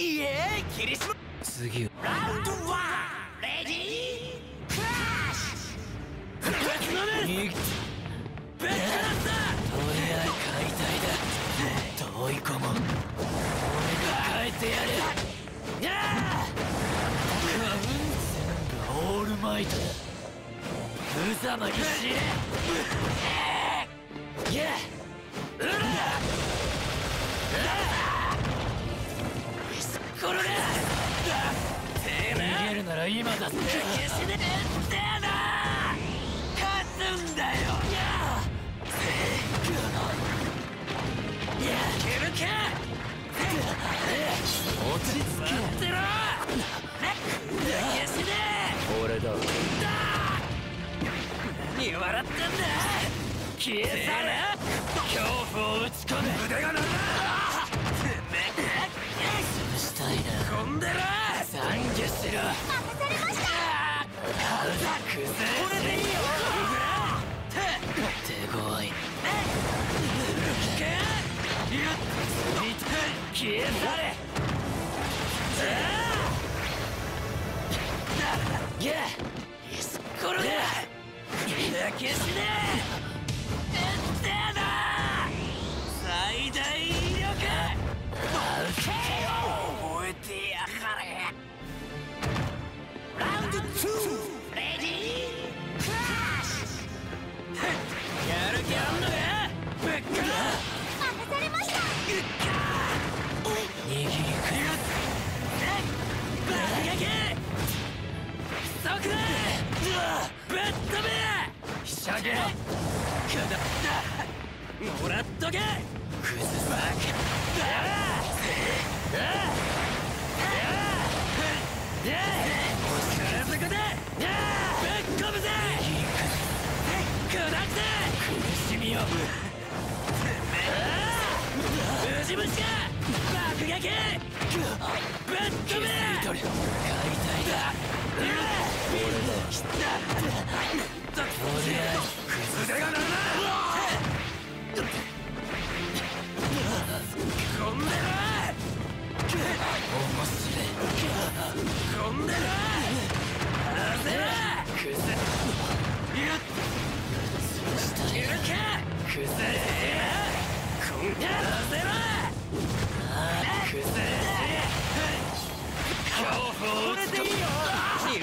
イエーイキリシマ次は。ラウンドワンレディークラッシュ。のめにぶっ放とりあえず解体だ。遠い子も俺が変えてやるやあ全部オールマイトだ。無様に今だ。ぜ死ねってな勝つんだよいやける。か落ち着けってろ消しね俺だ何笑ってんだ消え去れ恐怖を打ち込め腕が鳴る。潰したいな飛んでろ懺悔しろ任されました崩これでいいよ。手強い消え去れいやこれだ消しねしゃげろくだった。もらっとけ。崩すバカ力ずくでぶっ込むぜ。砕くぜ苦しみを。ウジ虫が爆撃ぶっ飛べ取る解体だ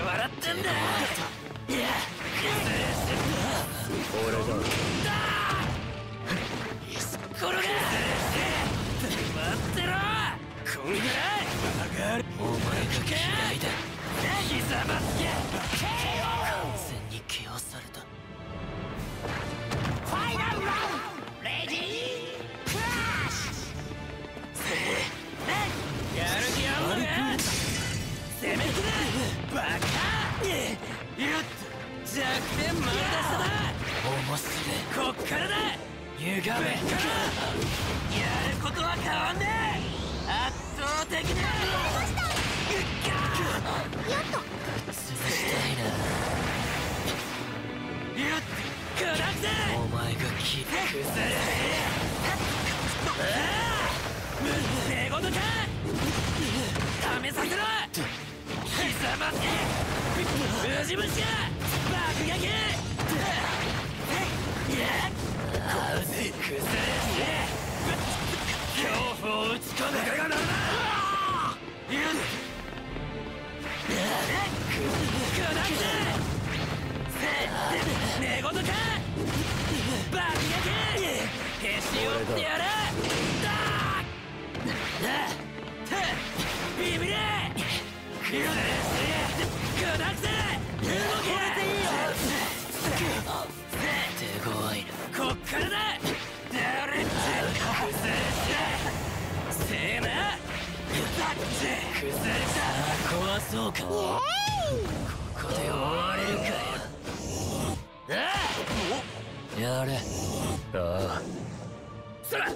笑ってんだてろこんぐらい上がるお前が嫌いだ。貴様完全に気をされたファイナルラウンドレディークラッシュやる気あんのか攻めきれバカゆっと弱点丸出しだ。面白いこっからだ。歪めやることは変わんねえ的なやっと潰したいなゆっ砕くぜお前がき崩れ寝言か試させろ貴様ウジ虫が爆撃あうぜ崩れ恐怖を打ち込め寝言か爆撃へし折ってやるだビビれくれ砕くぜ動けていいよ手強いなこっからだ誰って崩れてせえなだって崩れ壊そうかここで終われるかよ。たあやれ。ああ。そら